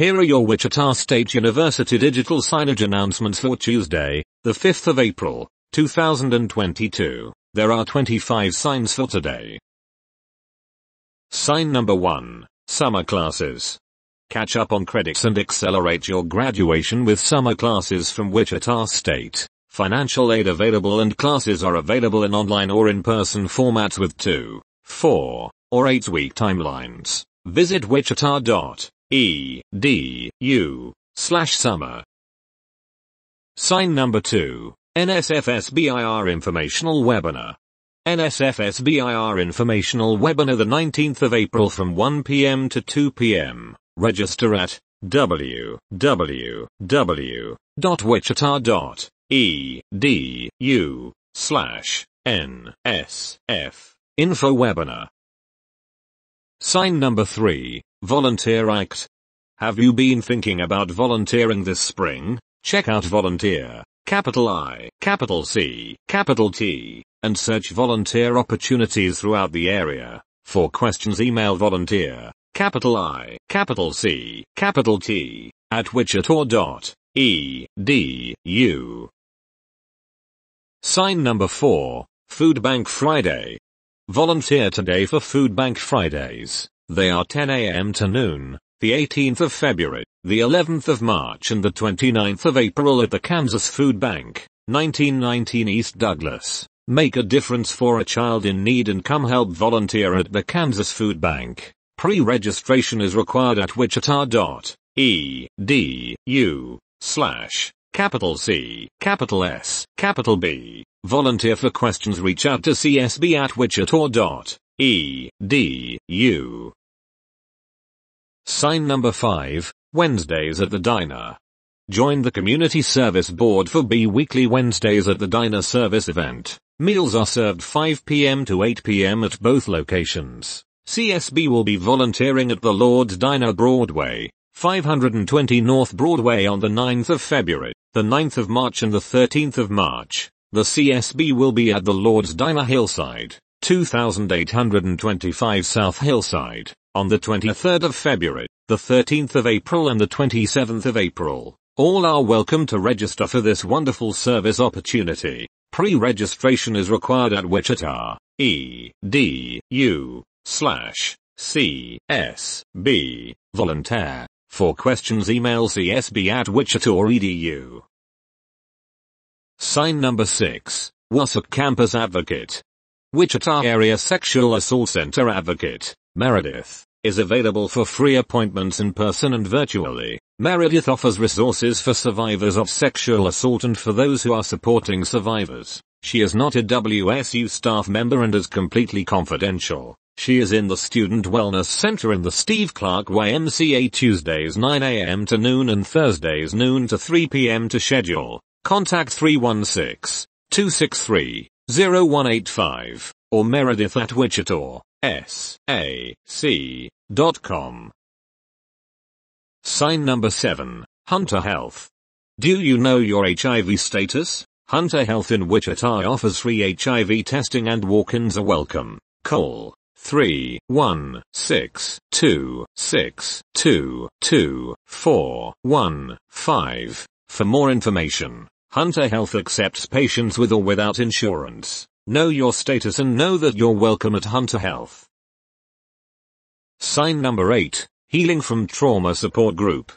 Here are your Wichita State University digital signage announcements for Tuesday, the 5th of April, 2022. There are 25 signs for today. Sign number 1. Summer classes. Catch up on credits and accelerate your graduation with summer classes from Wichita State. Financial aid available and classes are available in online or in-person formats with 2, 4, or 8 week timelines. Visit wichita.edu slash summer. Sign number 2. NSFSBIR Informational Webinar. NSFSBIR Informational Webinar the 19th of April from 1 p.m. to 2 p.m. Register at www.wichita.edu slash NSF info webinar. Sign number 3, Volunteer Act. Have you been thinking about volunteering this spring? Check out Volunteer, capital I, capital C, capital T, and search volunteer opportunities throughout the area. For questions email volunteer, capital I, capital C, capital T, at wichita.edu. Sign number 4, Food Bank Friday. Volunteer today for Food Bank Fridays. They are 10 a.m. to noon, the 18th of February, the 11th of March and the 29th of April at the Kansas Food Bank, 1919 East Douglas. Make a difference for a child in need and come help volunteer at the Kansas Food Bank. Pre-registration is required at wichita.edu slash capital C, capital S, capital B. Volunteer for questions reach out to csb at wichita.edu. Sign number 5, Wednesdays at the Diner. Join the Community Service Board for B Weekly Wednesdays at the Diner Service event. Meals are served 5 p.m. to 8 p.m. at both locations. CSB will be volunteering at the Lord's Diner Broadway, 520 North Broadway on the 9th of February, the 9th of March and the 13th of March. The CSB will be at the Lord's Diner Hillside, 2825 South Hillside, on the 23rd of February, the 13th of April and the 27th of April. All are welcome to register for this wonderful service opportunity. Pre-registration is required at Wichita, edu, slash, csb, volunteer. For questions email csb at wichita.edu. Sign number 6, WASAC Campus Advocate. Wichita Area Sexual Assault Center Advocate, Meredith, is available for free appointments in person and virtually. Meredith offers resources for survivors of sexual assault and for those who are supporting survivors. She is not a WSU staff member and is completely confidential. She is in the Student Wellness Center in the Steve Clark YMCA Tuesdays 9 a.m. to noon and Thursdays noon to 3 p.m. to schedule. Contact 316-263-0185 or Meredith at Wichita, S-A-C.com. Sign number 7, Hunter Health. Do you know your HIV status? Hunter Health in Wichita offers free HIV testing and walk-ins are welcome. Call 3 1 6 2 6 2 2 4 1 5 for more information. Hunter Health accepts patients with or without insurance. Know your status and know that you're welcome at Hunter Health. Sign number 8, Healing from Trauma Support Group.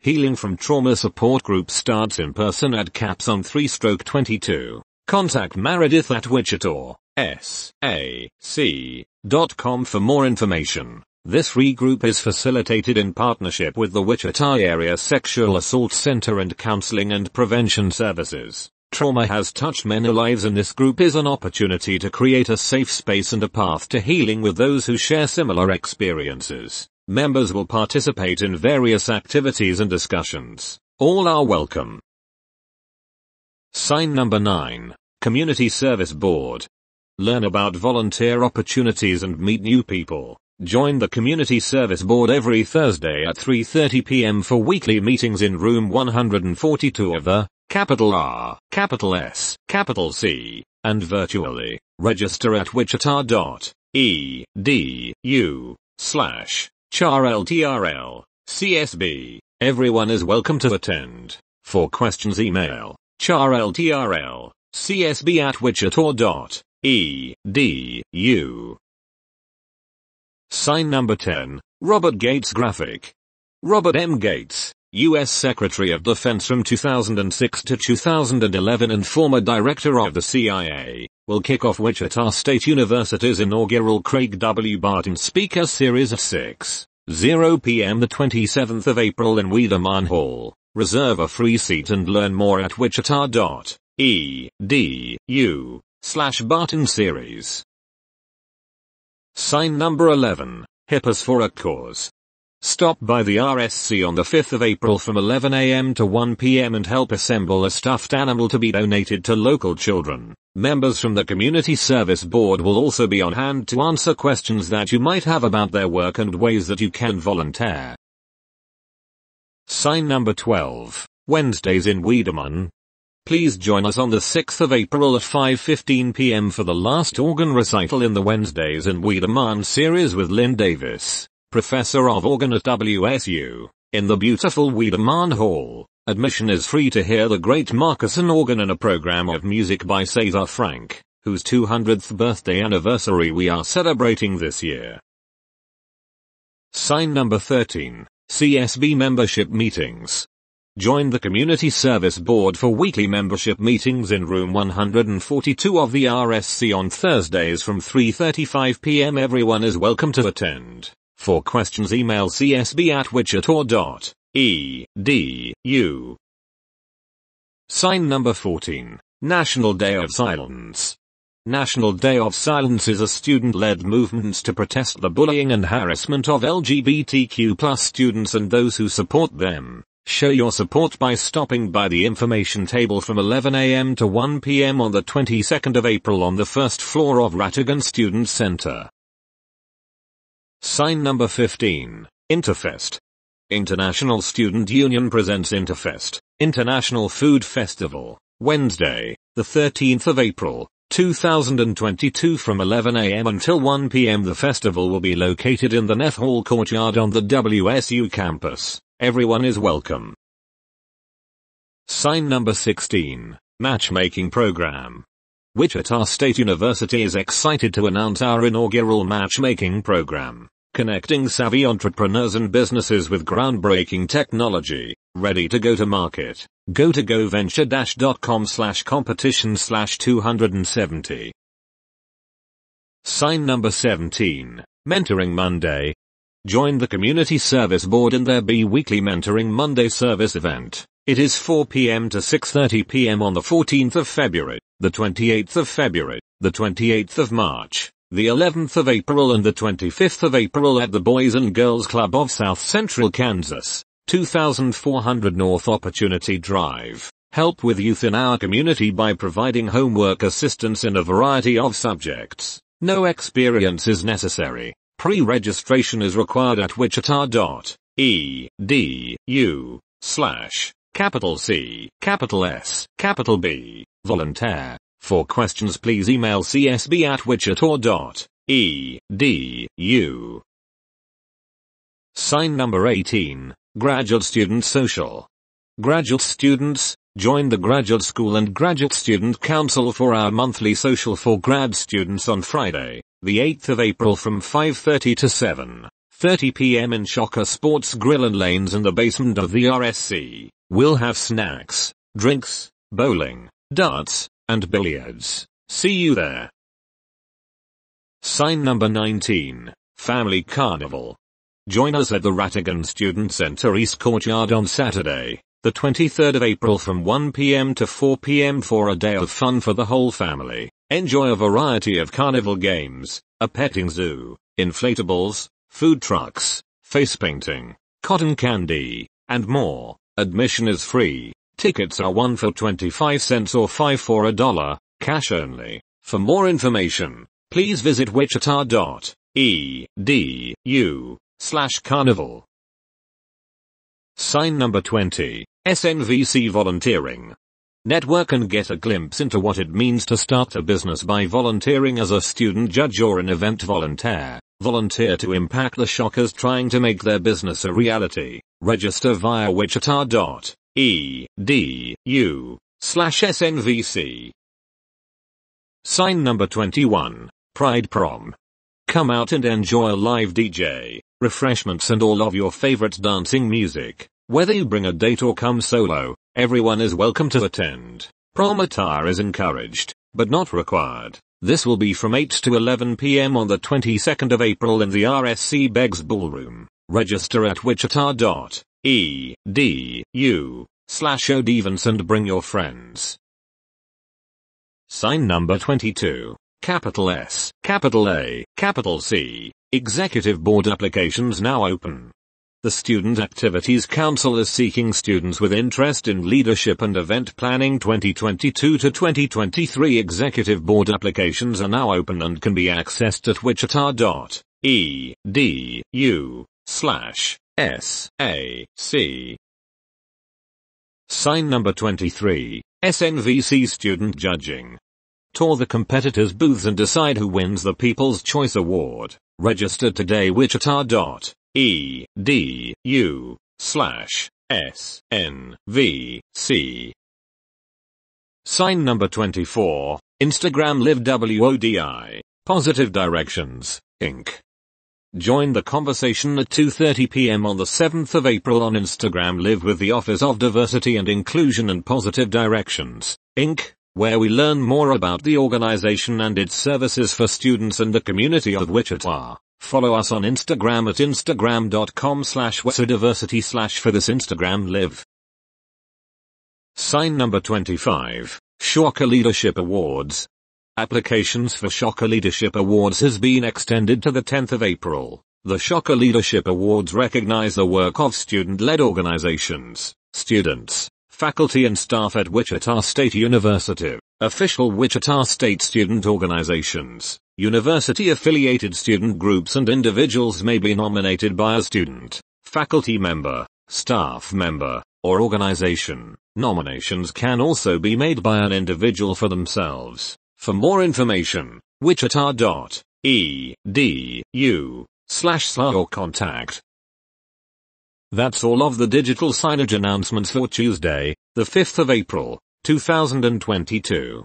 Healing from Trauma Support Group starts in person at CAPS on 3 stroke 22. Contact Meredith at Wichita, S-A-C.com for more information. This free group is facilitated in partnership with the Wichita Area Sexual Assault Center and Counseling and Prevention Services. Trauma has touched many lives and this group is an opportunity to create a safe space and a path to healing with those who share similar experiences. Members will participate in various activities and discussions. All are welcome. Sign number 9. Community Service Board. Learn about volunteer opportunities and meet new people. Join the Community Service Board every Thursday at 3.30 p.m. for weekly meetings in room 142 of the capital R, capital S, capital C, and virtually. Register at wichita.edu slash charltrl csb. Everyone is welcome to attend. For questions email charltrl csb at wichita.edu. Sign number 10, Robert Gates Graphic. Robert M. Gates, U.S. Secretary of Defense from 2006 to 2011 and former Director of the CIA, will kick off Wichita State University's inaugural Craig W. Barton Speaker Series at 6. 0 p.m. the 27th of April in Wiedemann Hall. Reserve a free seat and learn more at wichita.edu slash Barton Series. Sign number 11, Hippos for a Cause. Stop by the RSC on the 5th of April from 11am to 1pm and help assemble a stuffed animal to be donated to local children. Members from the Community Service Board will also be on hand to answer questions that you might have about their work and ways that you can volunteer. Sign number 12, Wednesdays in Wiedemann. Please join us on the 6th of April at 5.15 pm for the last organ recital in the Wednesdays in Wiedemann series with Lynne Davis, Professor of Organ at WSU, in the beautiful Wiedemann Hall. Admission is free to hear the great Marcussen organ in a program of music by Cesar Franck, whose 200th birthday anniversary we are celebrating this year. Sign number 13, CSB membership meetings. Join the Community Service Board for weekly membership meetings in room 142 of the RSC on Thursdays from 3.35 p.m. Everyone is welcome to attend. For questions email csb at wichita.edu. Sign number 14. National Day of Silence. National Day of Silence is a student-led movement to protest the bullying and harassment of LGBTQ plus students and those who support them. Show your support by stopping by the information table from 11am to 1pm on the 22nd of April on the first floor of Rhatigan Student Center. Sign number 15. Interfest. International Student Union presents Interfest, International Food Festival, Wednesday, the 13th of April, 2022 from 11am until 1pm the festival will be located in the Neff Hall courtyard on the WSU campus. Everyone is welcome. Sign number 16, Matchmaking Program. Wichita State University is excited to announce our inaugural matchmaking program connecting savvy entrepreneurs and businesses with groundbreaking technology, ready to go to market. Go to goventure-com slash competition slash 270. Sign number 17, Mentoring Monday. Join the Community Service Board in their bi-weekly Mentoring Monday service event. It is 4 p.m. to 6.30 p.m. on the 14th of February, the 28th of February, the 28th of March, the 11th of April and the 25th of April at the Boys and Girls Club of South Central Kansas, 2400 North Opportunity Drive. Help with youth in our community by providing homework assistance in a variety of subjects. No experience is necessary. Pre-registration is required at wichita.edu slash capital C, capital S, capital B, volunteer. For questions please email csb at wichita.edu. Sign number 18, Graduate Student Social. Graduate students, join the Graduate School and Graduate Student Council for our monthly social for grad students on Friday, the 8th of April from 5.30 to 7.30 p.m. in Shocker Sports Grill and Lanes in the basement of the RSC. We'll have snacks, drinks, bowling, darts, and billiards. See you there. Sign number 19, Family Carnival. Join us at the Rhatigan Student Center East Courtyard on Saturday, the 23rd of April from 1 p.m. to 4 p.m. for a day of fun for the whole family. Enjoy a variety of carnival games, a petting zoo, inflatables, food trucks, face painting, cotton candy, and more. Admission is free. Tickets are 1 for 25 cents or 5 for a dollar, cash only. For more information, please visit wichita.edu slash carnival. Sign number 20, SNVC Volunteering. Network and get a glimpse into what it means to start a business by volunteering as a student judge or an event volunteer. Volunteer to impact the shockers trying to make their business a reality. Register via wichita.edu slash snvc. Sign number 21. Pride Prom. Come out and enjoy a live DJ, refreshments and all of your favorite dancing music. Whether you bring a date or come solo, everyone is welcome to attend. Prom attire is encouraged, but not required. This will be from 8 to 11 p.m. on the 22nd of April in the RSC Beggs Ballroom. Register at wichita.edu slash odevance and bring your friends. Sign number 22. Capital S, capital A, capital C. Executive Board applications now open. The Student Activities Council is seeking students with interest in leadership and event planning 2022 to 2023 Executive Board applications are now open and can be accessed at wichita.edu slash SAC. Sign number 23, SNVC Student Judging. Tour the competitors' booths and decide who wins the People's Choice Award. Register today wichita.edu slash S N V C. Sign number 24, Instagram Live WODI, Positive Directions, Inc. Join the conversation at 2.30 pm on the 7th of April on Instagram Live with the Office of Diversity and Inclusion and Positive Directions, Inc., where we learn more about the organization and its services for students and the community of Wichita. Follow us on Instagram at instagram.com slash diversity slash for this Instagram live. Sign number 25, Shocker Leadership Awards. Applications for Shocker Leadership Awards has been extended to the 10th of April. The Shocker Leadership Awards recognize the work of student-led organizations, students, faculty and staff at Wichita State University, official Wichita State student organizations, University-affiliated student groups and individuals may be nominated by a student, faculty member, staff member, or organization. Nominations can also be made by an individual for themselves. For more information, wichita.edu slash or contact. That's all of the digital signage announcements for Tuesday, the 5th of April, 2022.